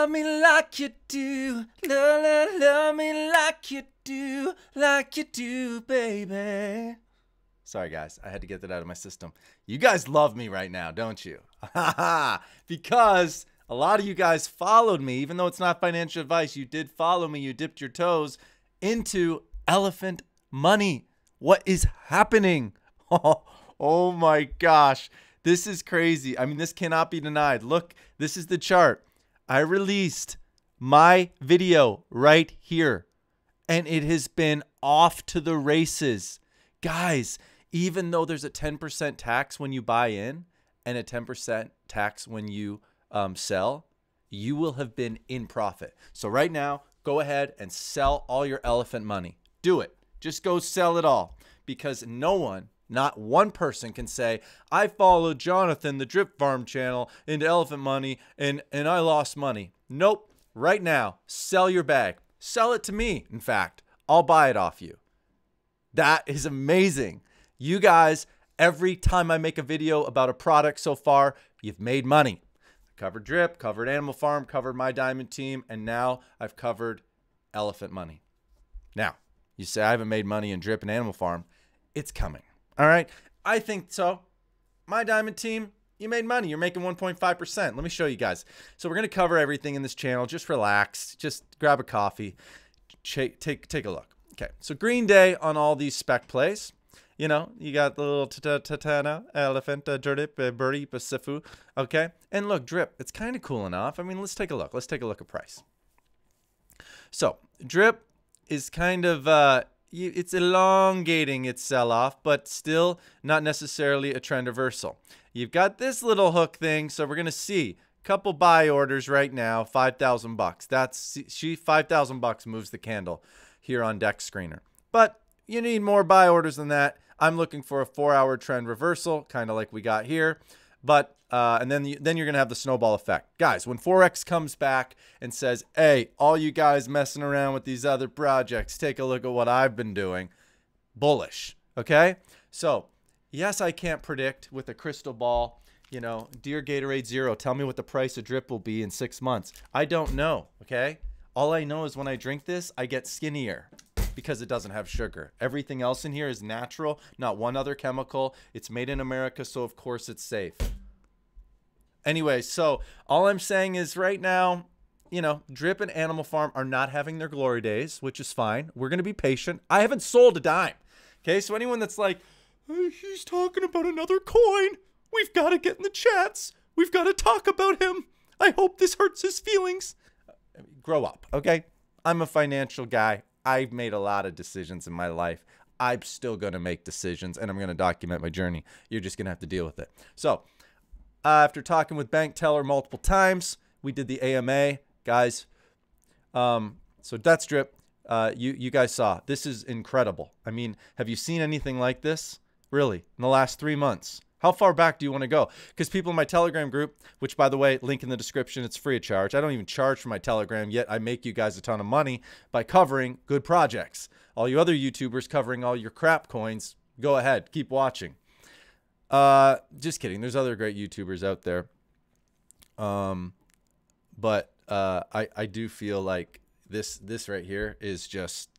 love me like you do. Love, love, love me like you do. Like you do, baby. Sorry, guys. I had to get that out of my system. You guys love me right now, don't you? because a lot of you guys followed me, even though it's not financial advice. You did follow me. You dipped your toes into elephant money. What is happening? Oh, oh my gosh. This is crazy. I mean, this cannot be denied. Look, this is the chart. I released my video right here, and it has been off to the races. Guys, even though there's a 10% tax when you buy in and a 10% tax when you um, sell, you will have been in profit. So, right now, go ahead and sell all your elephant money. Do it. Just go sell it all because no one, not one person can say, I followed Jonathan, the Drip Farm channel, into Elephant Money and, and I lost money. Nope. Right now, sell your bag. Sell it to me, in fact. I'll buy it off you. That is amazing. You guys, every time I make a video about a product so far, you've made money. I Covered Drip, covered Animal Farm, covered My Diamond Team, and now I've covered Elephant Money. Now, you say I haven't made money in Drip and Animal Farm. It's coming. All right. I think so. My diamond team, you made money. You're making 1.5%. Let me show you guys. So we're going to cover everything in this channel. Just relax. Just grab a coffee. Take, take, take a look. Okay. So Green Day on all these spec plays. You know, you got the little Tatana, elephant, uh, drip, birdie, Pasifu. Okay. And look, drip. It's kind of cool enough. I mean, let's take a look. Let's take a look at price. So drip is kind of uh, it's elongating its sell off, but still not necessarily a trend reversal. You've got this little hook thing, so we're gonna see a couple buy orders right now, five thousand bucks. That's she five thousand bucks moves the candle here on DEX Screener. But you need more buy orders than that. I'm looking for a four-hour trend reversal, kind of like we got here. But uh, and then then you're gonna have the snowball effect, guys. When forex comes back and says, "Hey, all you guys messing around with these other projects, take a look at what I've been doing," bullish. Okay, so yes, I can't predict with a crystal ball. You know, dear Gatorade Zero, tell me what the price of drip will be in six months. I don't know. Okay, all I know is when I drink this, I get skinnier because it doesn't have sugar. Everything else in here is natural, not one other chemical. It's made in America, so of course it's safe. Anyway, so all I'm saying is right now, you know, Drip and Animal Farm are not having their glory days, which is fine. We're going to be patient. I haven't sold a dime. Okay, so anyone that's like, he's talking about another coin, we've got to get in the chats. We've got to talk about him. I hope this hurts his feelings. Grow up, okay? I'm a financial guy. I've made a lot of decisions in my life. I'm still going to make decisions and I'm going to document my journey. You're just going to have to deal with it. So, uh, after talking with bank teller multiple times, we did the AMA, guys. Um, so debt strip, uh, you you guys saw this is incredible. I mean, have you seen anything like this? Really, in the last three months? How far back do you want to go? Because people in my Telegram group, which by the way, link in the description, it's free of charge. I don't even charge for my Telegram yet. I make you guys a ton of money by covering good projects. All you other YouTubers covering all your crap coins, go ahead, keep watching. Uh, just kidding. There's other great YouTubers out there. Um, but uh, I I do feel like this this right here is just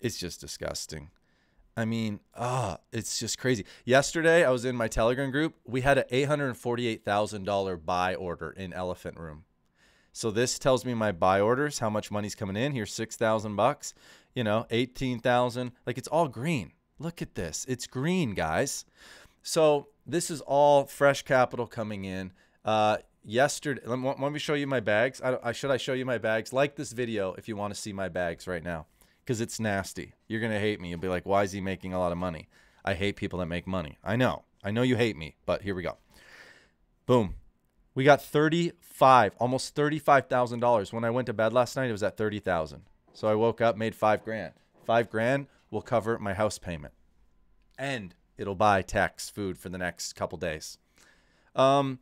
it's just disgusting. I mean, ah, oh, it's just crazy. Yesterday, I was in my Telegram group. We had an eight hundred forty-eight thousand dollar buy order in Elephant Room. So this tells me my buy orders, how much money's coming in. Here's six thousand bucks. You know, eighteen thousand. Like it's all green. Look at this. It's green, guys. So this is all fresh capital coming in. Uh, yesterday, let me, let me show you my bags. I, I, should I show you my bags? Like this video if you want to see my bags right now, because it's nasty. You're gonna hate me. You'll be like, why is he making a lot of money? I hate people that make money. I know. I know you hate me, but here we go. Boom. We got 35, almost $35,000. When I went to bed last night, it was at 30,000. So I woke up, made 5 grand. 5 grand will cover my house payment. And it'll buy tax food for the next couple days. Um,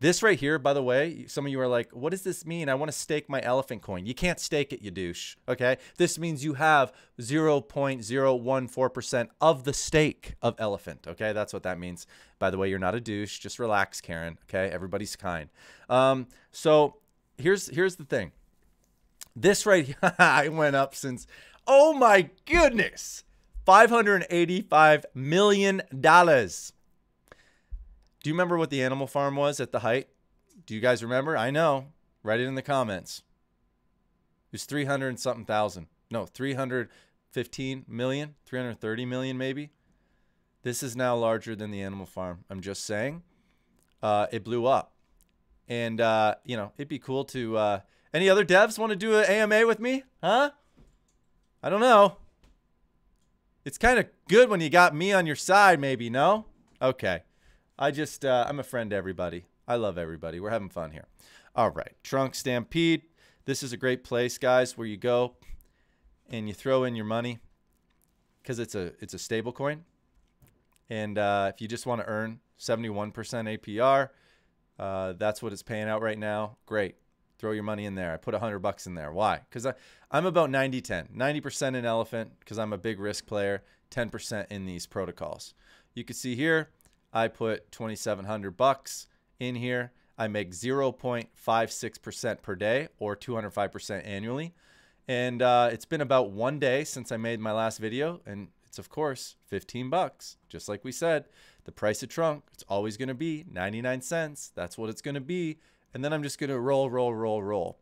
this right here, by the way, some of you are like, what does this mean? I want to stake my elephant coin. You can't stake it, you douche. Okay. This means you have 0.014% of the stake of elephant. Okay. That's what that means. By the way, you're not a douche. Just relax, Karen. Okay. Everybody's kind. Um, so here's here's the thing. This right here, I went up since oh my goodness. 585 million dollars. Do you remember what the animal farm was at the height? Do you guys remember? I know. Write it in the comments. It was 300 and something thousand. No, 315 million, 330 million maybe. This is now larger than the animal farm. I'm just saying. Uh, it blew up. And, uh, you know, it'd be cool to. Uh, any other devs want to do an AMA with me? Huh? I don't know. It's kind of good when you got me on your side, maybe, no? Okay. I just, uh, I'm a friend to everybody. I love everybody. We're having fun here. All right. Trunk Stampede. This is a great place, guys, where you go and you throw in your money because it's a it's a stable coin. And uh, if you just want to earn 71% APR, uh, that's what it's paying out right now. Great. Throw your money in there. I put 100 bucks in there. Why? Because I I'm about 90 10. 90% in Elephant because I'm a big risk player, 10% in these protocols. You can see here, I put 2,700 bucks in here. I make 0.56% per day or 205% annually. And uh, it's been about one day since I made my last video, and it's of course 15 bucks. Just like we said, the price of trunk, it's always going to be 99 cents. That's what it's going to be. And then I'm just going to roll, roll, roll, roll.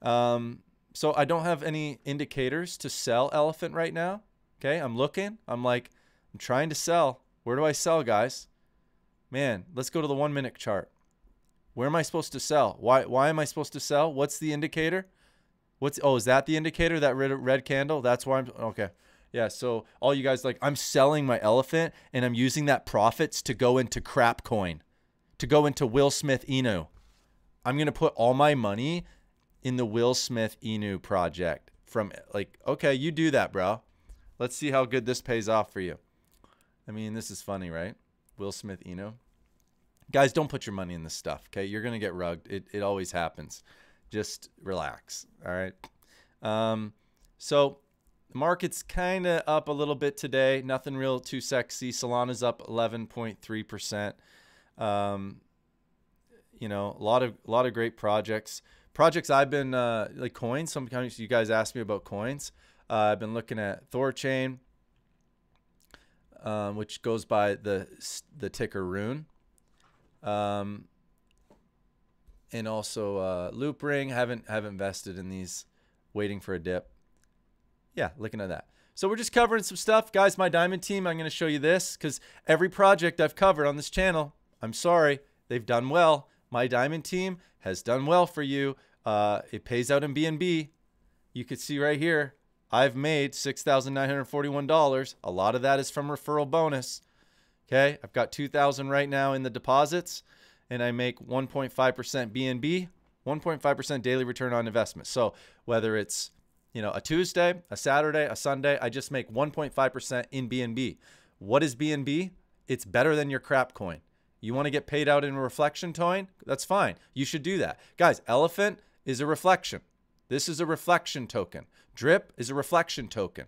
Um, so I don't have any indicators to sell elephant right now. Okay, I'm looking. I'm like, I'm trying to sell. Where do I sell, guys? Man, let's go to the one minute chart. Where am I supposed to sell? Why why am I supposed to sell? What's the indicator? What's oh, is that the indicator? That red red candle? That's why I'm okay. Yeah, so all you guys like I'm selling my elephant and I'm using that profits to go into crap coin. To go into Will Smith Inu. I'm going to put all my money in the Will Smith Inu project from like okay, you do that, bro. Let's see how good this pays off for you. I mean, this is funny, right? Will Smith Inu. Guys, don't put your money in this stuff, okay? You're going to get rugged. It, it always happens. Just relax, all right? Um, so the market's kind of up a little bit today. Nothing real too sexy. Solana's up 11.3%. Um, you know, a lot of a lot of great projects. Projects I've been uh, like coins. Sometimes you guys ask me about coins. Uh, I've been looking at Thorchain, um, which goes by the the ticker Rune. Um, and also uh, Loopring. Haven't haven't invested in these. Waiting for a dip. Yeah, looking at that. So we're just covering some stuff, guys. My diamond team. I'm going to show you this because every project I've covered on this channel, I'm sorry, they've done well. My diamond team has done well for you. Uh, it pays out in BNB. You can see right here, I've made $6,941. A lot of that is from referral bonus. Okay, I've got 2,000 right now in the deposits, and I make 1.5% BNB, 1.5% daily return on investment. So whether it's you know a Tuesday, a Saturday, a Sunday, I just make 1.5% in BNB. What is BNB? It's better than your crap coin. You want to get paid out in a reflection coin? That's fine. You should do that. Guys, elephant is a reflection. This is a reflection token. Drip is a reflection token.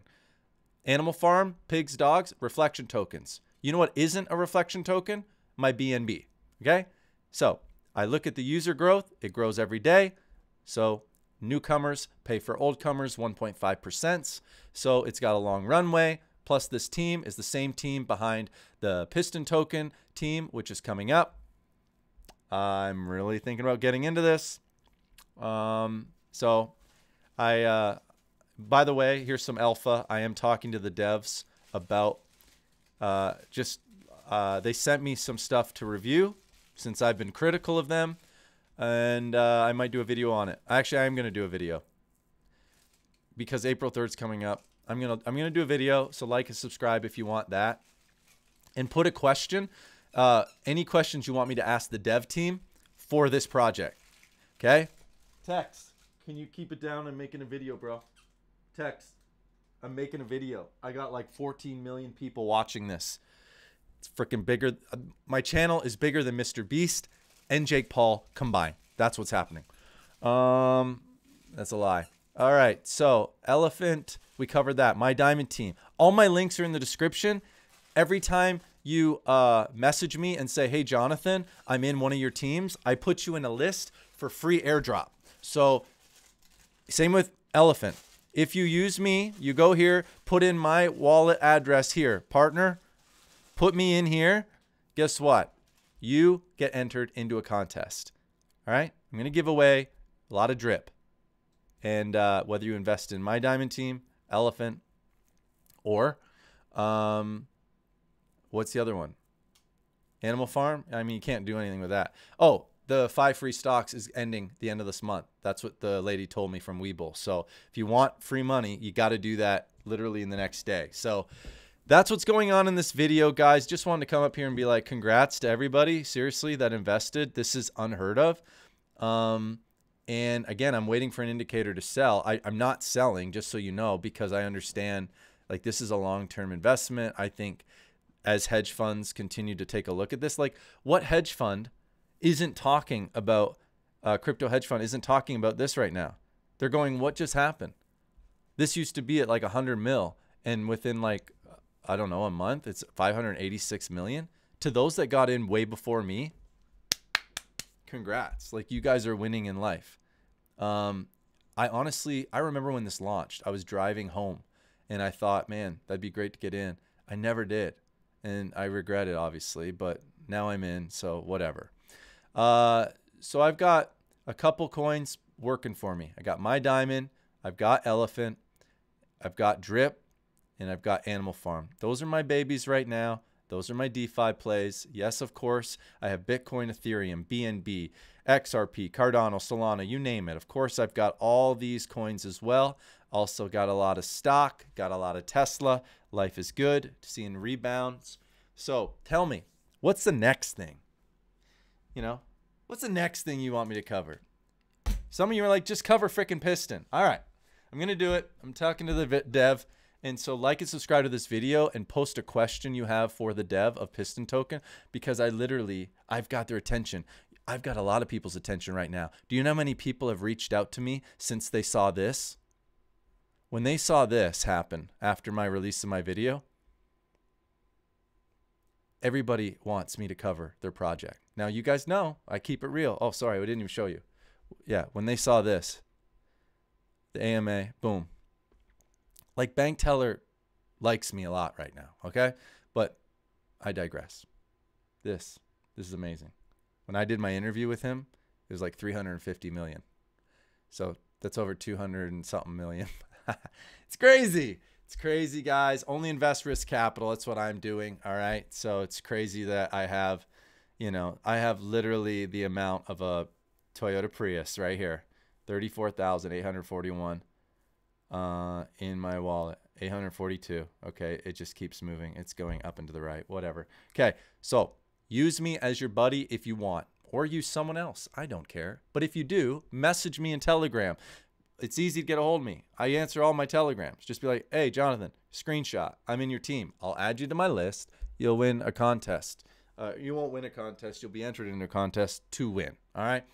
Animal Farm, pigs, dogs, reflection tokens. You know what isn't a reflection token? My BNB. Okay? So I look at the user growth, it grows every day. So newcomers pay for old comers 1.5%. So it's got a long runway. Plus, this team is the same team behind the Piston token team, which is coming up. I'm really thinking about getting into this. Um, so I, uh, by the way, here's some alpha. I am talking to the devs about uh, just uh, they sent me some stuff to review since I've been critical of them, and uh, I might do a video on it. Actually, I am going to do a video because April 3rd is coming up. I'm gonna I'm gonna do a video. So like and subscribe if you want that, and put a question. Uh, any questions you want me to ask the dev team for this project? Okay. Text. Can you keep it down? I'm making a video, bro. Text. I'm making a video. I got like 14 million people watching this. It's freaking bigger. Uh, my channel is bigger than Mr. Beast and Jake Paul combined. That's what's happening. Um, that's a lie. All right. So, elephant, we covered that. My diamond team. All my links are in the description. Every time you uh, message me and say, hey, Jonathan, I'm in one of your teams, I put you in a list for free airdrop. So, same with Elephant. If you use me, you go here, put in my wallet address here, partner, put me in here. Guess what? You get entered into a contest. All right? I'm going to give away a lot of drip. And uh, whether you invest in my diamond team, Elephant, or um, what's the other one? Animal Farm. I mean, you can't do anything with that. Oh, the five free stocks is ending the end of this month. That's what the lady told me from Webull. So if you want free money, you got to do that literally in the next day. So that's what's going on in this video, guys. Just wanted to come up here and be like, congrats to everybody, seriously, that invested. This is unheard of. Um, and again, I'm waiting for an indicator to sell. I, I'm not selling, just so you know, because I understand like this is a long term investment. I think as hedge funds continue to take a look at this, like what hedge fund isn't talking about uh, crypto hedge fund isn't talking about this right now. They're going, what just happened? This used to be at like 100 mil, and within like I don't know a month, it's 586 million. To those that got in way before me, congrats! Like you guys are winning in life. Um, I honestly, I remember when this launched. I was driving home, and I thought, man, that'd be great to get in. I never did, and I regret it obviously, but now I'm in, so whatever. Uh, so I've got a couple coins working for me. I got my diamond, I've got elephant, I've got drip, and I've got animal farm. Those are my babies right now. Those are my DeFi plays. Yes, of course, I have Bitcoin, Ethereum, BNB, XRP, Cardano, Solana, you name it. Of course, I've got all these coins as well. Also got a lot of stock, got a lot of Tesla. Life is good, seeing rebounds. So tell me, what's the next thing? You know, What's the next thing you want me to cover? Some of you are like, just cover frickin' Piston. All right, I'm gonna do it. I'm talking to the dev. And so like and subscribe to this video and post a question you have for the dev of Piston Token because I literally, I've got their attention. I've got a lot of people's attention right now. Do you know how many people have reached out to me since they saw this? When they saw this happen after my release of my video, everybody wants me to cover their project. Now, you guys know I keep it real. Oh, sorry, I didn't even show you. Yeah, when they saw this, the AMA, boom. Like Bank Teller likes me a lot right now, okay? But I digress. This, this is amazing. When I did my interview with him, it was like 350 million. So that's over 200 and something million. it's crazy. It's crazy, guys. Only invest risk capital. That's what I'm doing. All right. So it's crazy that I have, you know, I have literally the amount of a Toyota Prius right here, thirty-four thousand eight hundred forty-one, uh, in my wallet. 842. Okay, it just keeps moving. It's going up and to the right. Whatever. Okay, so use me as your buddy if you want, or use someone else. I don't care. But if you do, message me in Telegram it's easy to get a hold of me. I answer all my telegrams. Just be like, hey, Jonathan, screenshot. I'm in your team. I'll add you to my list. You'll win a contest. Uh, you won't win a contest. You'll be entered in a contest to win. All right.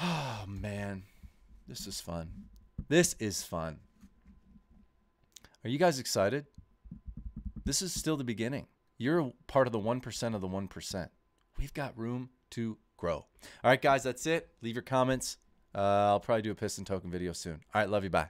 Oh, man. This is fun. This is fun. Are you guys excited? This is still the beginning. You're part of the 1% of the 1%. We've got room to grow. All right, guys, that's it. Leave your comments. Uh, I'll probably do a piston token video soon. All right, love you. Bye.